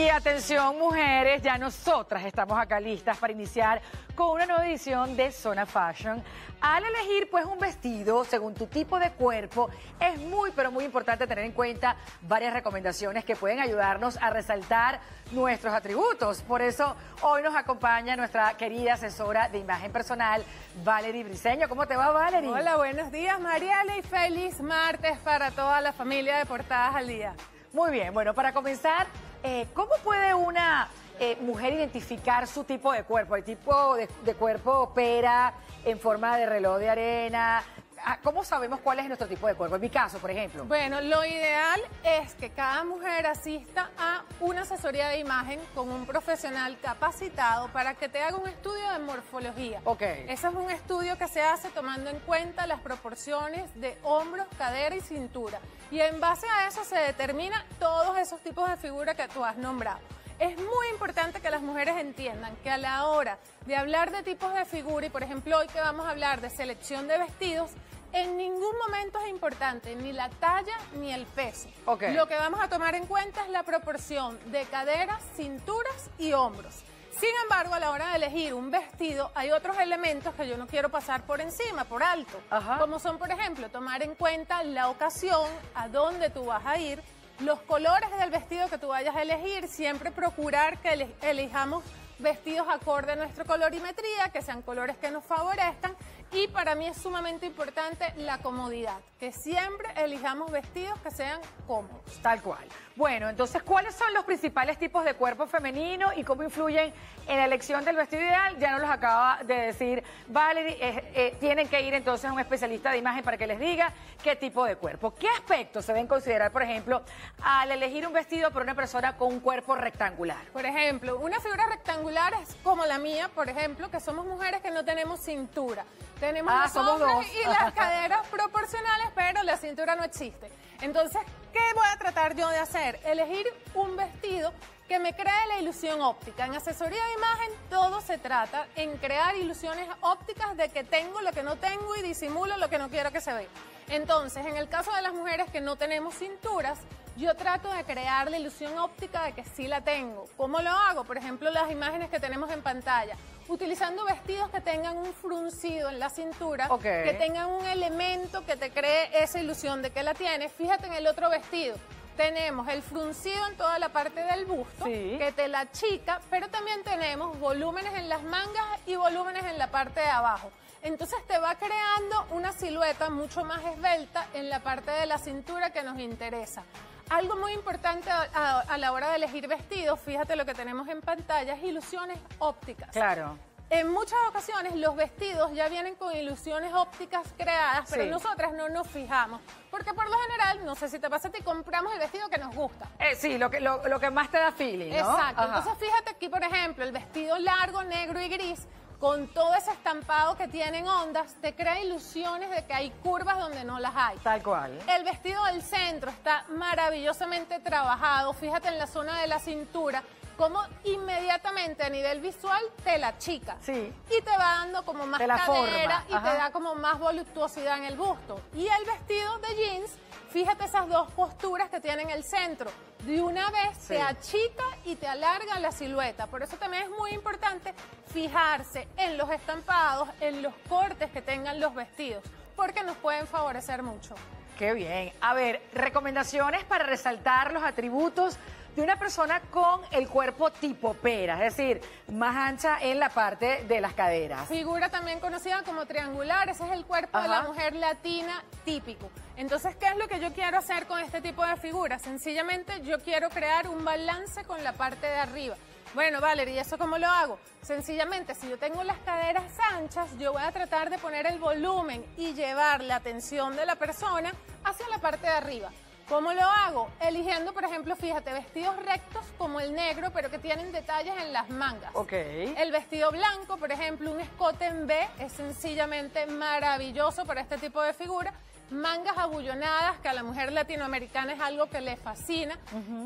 Y atención mujeres, ya nosotras estamos acá listas para iniciar con una nueva edición de Zona Fashion. Al elegir pues un vestido según tu tipo de cuerpo, es muy pero muy importante tener en cuenta varias recomendaciones que pueden ayudarnos a resaltar nuestros atributos. Por eso hoy nos acompaña nuestra querida asesora de imagen personal, Valerie Briseño. ¿Cómo te va, Valerie? Hola, buenos días, Mariale, y feliz martes para toda la familia de Portadas al Día. Muy bien, bueno, para comenzar, eh, ¿cómo puede una eh, mujer identificar su tipo de cuerpo? El tipo de, de cuerpo opera en forma de reloj de arena, Ah, ¿Cómo sabemos cuál es nuestro tipo de cuerpo? En mi caso, por ejemplo. Bueno, lo ideal es que cada mujer asista a una asesoría de imagen con un profesional capacitado para que te haga un estudio de morfología. Ok. Ese es un estudio que se hace tomando en cuenta las proporciones de hombros, cadera y cintura. Y en base a eso se determina todos esos tipos de figuras que tú has nombrado. Es muy importante que las mujeres entiendan que a la hora de hablar de tipos de figura, y por ejemplo hoy que vamos a hablar de selección de vestidos, en ningún momento es importante ni la talla ni el peso. Lo que vamos a tomar en cuenta es la proporción de caderas, cinturas y hombros. Sin embargo, a la hora de elegir un vestido, hay otros elementos que yo no quiero pasar por encima, por alto. Como son, por ejemplo, tomar en cuenta la ocasión, a dónde tú vas a ir, los colores del vestido que tú vayas a elegir, siempre procurar que elijamos vestidos acorde a nuestra colorimetría, que sean colores que nos favorezcan y para mí es sumamente importante la comodidad, que siempre elijamos vestidos que sean cómodos. Tal cual. Bueno, entonces, ¿cuáles son los principales tipos de cuerpo femenino y cómo influyen en la elección del vestido ideal? Ya nos los acaba de decir Valerie. Eh, eh, tienen que ir entonces a un especialista de imagen para que les diga qué tipo de cuerpo. ¿Qué aspectos se deben considerar, por ejemplo, al elegir un vestido para una persona con un cuerpo rectangular? Por ejemplo, una figura rectangular es como la mía, por ejemplo, que somos mujeres que no tenemos cintura. Tenemos ah, los y las caderas proporcionales, pero la cintura no existe. Entonces, ¿qué voy a tratar yo de hacer? Elegir un vestido que me cree la ilusión óptica. En asesoría de imagen todo se trata en crear ilusiones ópticas de que tengo lo que no tengo y disimulo lo que no quiero que se vea. Entonces, en el caso de las mujeres que no tenemos cinturas, yo trato de crear la ilusión óptica de que sí la tengo. ¿Cómo lo hago? Por ejemplo, las imágenes que tenemos en pantalla. Utilizando vestidos que tengan un fruncido en la cintura, que tengan un elemento que te cree esa ilusión de que la tienes. Fíjate en el otro vestido tenemos el fruncido en toda la parte del busto, que te la chica, pero también tenemos volúmenes en las mangas y volúmenes en la parte de abajo. Entonces te va creando una silueta mucho más esbelta en la parte de la cintura que nos interesa. Algo muy importante a, la hora de elegir vestidos, fíjate lo que tenemos en pantalla, es ilusiones ópticas. Claro. En muchas ocasiones los vestidos ya vienen con ilusiones ópticas creadas, pero nosotras no nos fijamos. Porque por lo general, no sé si te pasa a ti, compramos el vestido que nos gusta. Eh, sí, lo que, lo, que más te da feeling, ¿no? Exacto. Entonces fíjate aquí, por ejemplo, el vestido largo, negro y gris con todo ese estampado que tienen ondas, te crea ilusiones de que hay curvas donde no las hay. Tal cual. El vestido del centro está maravillosamente trabajado. Fíjate en la zona de la cintura, como inmediatamente a nivel visual te la chica. Sí. Y te va dando como más cadera y te da como más voluptuosidad en el busto. Y el vestido de jeans Fíjate esas dos posturas que tienen el centro. De una vez se achica y te alarga la silueta. Por eso también es muy importante fijarse en los estampados, en los cortes que tengan los vestidos, porque nos pueden favorecer mucho. Qué bien. A ver, recomendaciones para resaltar los atributos de una persona con el cuerpo tipo pera, es decir, más ancha en la parte de las caderas. Figura también conocida como triangular, ese es el cuerpo de la mujer latina típico. Entonces, ¿qué es lo que yo quiero hacer con este tipo de figura? Sencillamente yo quiero crear un balance con la parte de arriba. Bueno, Valerie, ¿y eso cómo lo hago? Sencillamente, si yo tengo las caderas anchas, yo voy a tratar de poner el volumen y llevar la atención de la persona hacia la parte de arriba. ¿Cómo lo hago? Eligiendo, por ejemplo, fíjate, vestidos rectos como el negro, pero que tienen detalles en las mangas. Ok. El vestido blanco, por ejemplo, un escote en B, es sencillamente maravilloso para este tipo de figura. Mangas abullonadas, que a la mujer latinoamericana es algo que le fascina.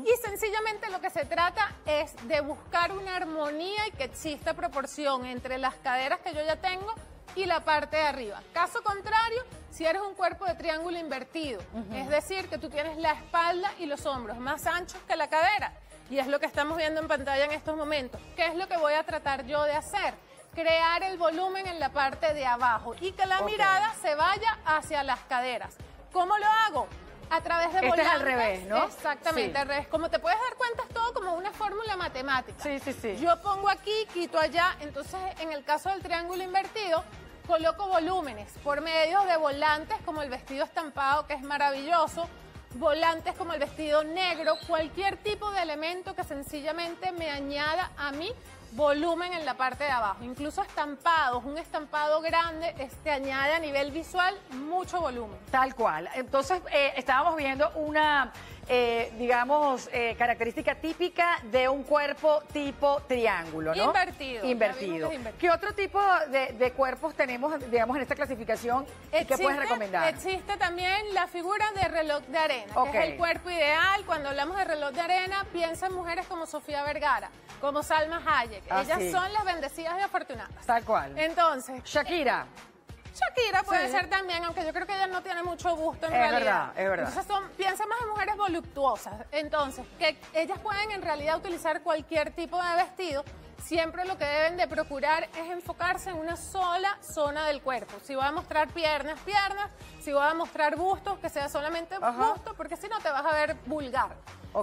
Y sencillamente lo que se trata es de buscar una armonía y que exista proporción entre las caderas que yo ya tengo y la parte de arriba. Caso contrario, si eres un cuerpo de triángulo invertido, es decir, que tú tienes la espalda y los hombros más anchos que la cadera. y es lo que estamos viendo en pantalla en estos momentos. ¿Qué es lo que voy a tratar yo de hacer? Crear el volumen en la parte de abajo y que la mirada se vaya hacia las caderas. ¿Cómo lo hago? A través de este es al revés, ¿no? Exactamente, al revés. Como te puedes dar cuenta, es todo como una fórmula matemática. Sí, sí, sí. Yo pongo aquí, quito allá. Entonces, en el caso del triángulo invertido, coloco volúmenes por medio de volantes como el vestido estampado, que es maravilloso, volantes como el vestido negro, cualquier tipo de elemento que sencillamente me añada a mí volumen en la parte de abajo. Incluso estampados, un estampado grande este añade a nivel visual mucho volumen. Tal cual. Entonces, eh, estábamos viendo una eh, digamos, eh, característica típica de un cuerpo tipo triángulo, ¿no? Invertido. Invertido. ¿Qué otro tipo de, cuerpos tenemos, digamos, en esta clasificación y qué puedes recomendar? Existe también la figura de reloj de arena, que es el cuerpo ideal. Cuando hablamos de reloj de arena, piensa en mujeres como Sofía Vergara, como Salma Hayek. Ah, Ellas son las bendecidas y afortunadas. Tal cual. Entonces... Shakira. Shakira puede ser también, aunque yo creo que ella no tiene mucho gusto en realidad. Es verdad, es verdad. Entonces son, piensa más en mujeres voluptuosas. Entonces, que ellas pueden en realidad utilizar cualquier tipo de vestido. Siempre lo que deben de procurar es enfocarse en una sola zona del cuerpo. Si voy a mostrar piernas, piernas. Si voy a mostrar bustos, que sea solamente busto, porque si no te vas a ver vulgar.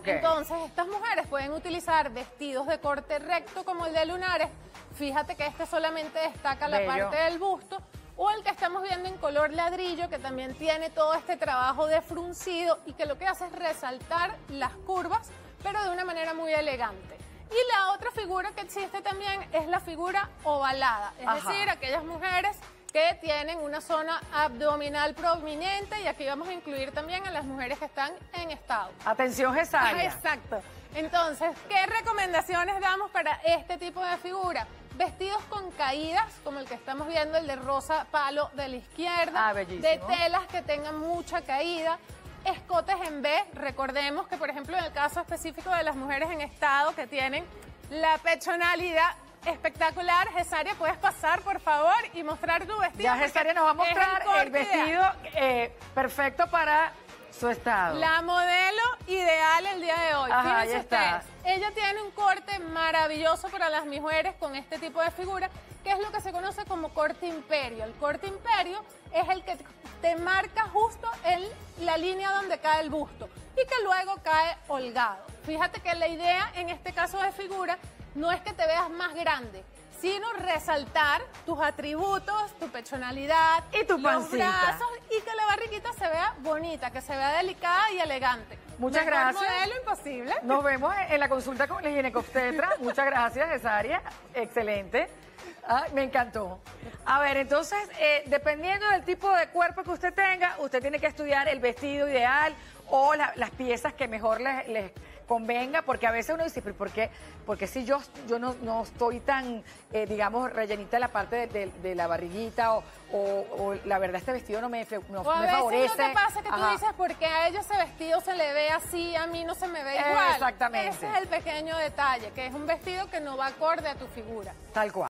Entonces, estas mujeres pueden utilizar vestidos de corte recto como el de lunares. Fíjate que este solamente destaca la parte del busto o el que estamos viendo en color ladrillo, que también tiene todo este trabajo de fruncido y que lo que hace es resaltar las curvas, pero de una manera muy elegante. Y la otra figura que existe también es la figura ovalada, es decir, aquellas mujeres que tienen una zona abdominal prominente y aquí vamos a incluir también a las mujeres que están en estado. Atención cesárea. Exacto. Entonces, ¿qué recomendaciones damos para este tipo de figura? Vestidos con caídas, como el que estamos viendo, el de rosa palo de la izquierda. Ah, de telas que tengan mucha caída. Escotes en B. Recordemos que, por ejemplo, en el caso específico de las mujeres en estado que tienen la pechonalidad espectacular. Gesaria, puedes pasar, por favor, y mostrar tu vestido. Ya Gesaria nos va a mostrar el, vestido eh, perfecto para su estado. La modelo ideal el día de hoy. Ajá, está. ella tiene un corte maravilloso para las mujeres con este tipo de figura, que es lo que se conoce como corte imperio. El corte imperio es el que te marca justo en la línea donde cae el busto y que luego cae holgado. Fíjate que la idea en este caso de figura no es que te veas más grande, sino resaltar tus atributos, tu personalidad y tu los brazos y que la barriguita se vea bonita, que se vea delicada y elegante. Muchas gracias. modelo imposible. Nos vemos en la consulta con el ginecobstetra. Muchas gracias, Cesaria. Excelente. me encantó. A ver, entonces, eh, dependiendo del tipo de cuerpo que usted tenga, usted tiene que estudiar el vestido ideal o las piezas que mejor les convenga, porque a veces uno dice, ¿pero por qué? Porque si yo, yo no, no estoy tan, eh, digamos, rellenita la parte de, la barriguita o, la verdad este vestido no me, no, o a me favorece. Lo que pasa que tú dices, porque a ella ese vestido se le ve así, a mí no se me ve igual. Exactamente. Ese es el pequeño detalle, que es un vestido que no va acorde a tu figura. Tal cual.